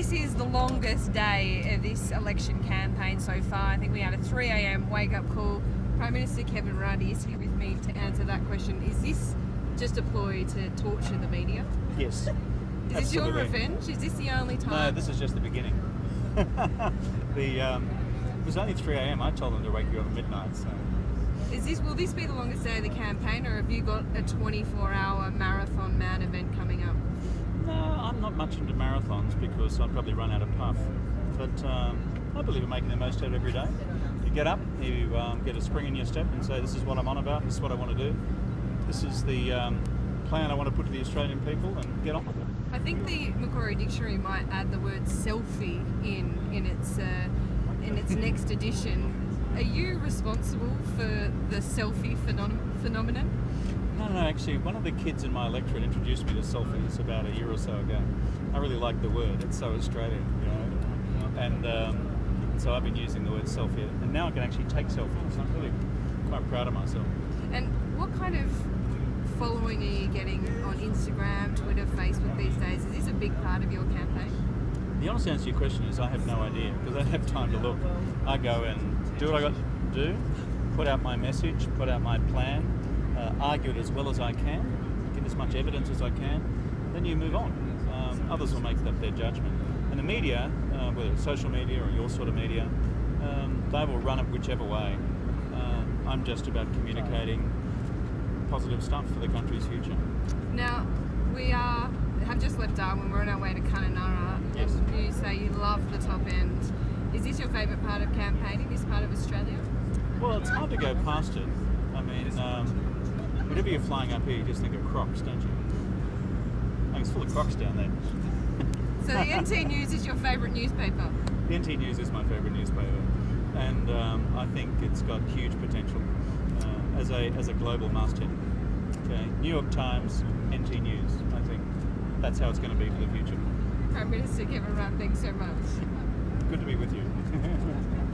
this is the longest day of this election campaign so far. I think we had a 3 a.m. wake up call. Prime Minister Kevin Rudd is here with me to answer that question. Is this just a ploy to torture the media? Yes. Is this your revenge? Is this the only time? No, this is just the beginning. the um, it was only 3 a.m. I told them to wake you up at midnight. So Is this will this be the longest day of the campaign, or have you got a 24-hour marathon man event coming up? no, I'm not much into marathons because I'd probably run out of puff. But um, I believe in making the most out of every day. You get up, you um, get a spring in your step, and say, "This is what I'm on about. This is what I want to do. This is the um, plan I want to put to the Australian people, and get on with it." I think the Macquarie Dictionary might add the word selfie in in its uh, in its next edition. Are you responsible for the selfie phenom- phenomenon? No, no, actually, one of the kids in my electorate introduced me to selfies about a year or so ago. I really like the word; it's so Australian, you know. And um, so I've been using the word selfie, and now I can actually take selfies. I'm really quite proud of myself. And what kind of following are you getting on Instagram, Twitter, Facebook these days? Is this a big part of your campaign? The honest answer to your question is I have no idea because I don't have time to look. I go and do what I got to do, put out my message, put out my plan, uh, argue it as well as I can, get as much evidence as I can, then you move on. Um, others will make up their judgment. And the media, uh, whether it's social media or your sort of media, um, they will run it whichever way. Uh, I'm just about communicating positive stuff for the country's future. Now, we are have just left Darwin. We're on our way to Kununurra. Yes. And you say you love the top end. Is this your favourite part of campaigning? This part of Australia? Well, it's hard to go past it. I mean, um, whenever you're flying up here, you just think of crocs, don't you? Mean, it's full of crocs down there. So the NT News is your favourite newspaper. The NT News is my favourite newspaper, and um, I think it's got huge potential uh, as a as a global masthead. Okay, New York Times, NT News. I think that's how it's going to be for the future. Prime Minister Kevin Rudd, thanks so much. Good to be with you.